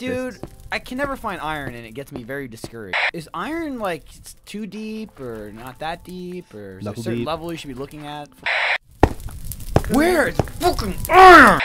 Dude, I can never find iron and it gets me very discouraged. Is iron like it's too deep or not that deep or is a certain deep. level you should be looking at? Where is fucking iron?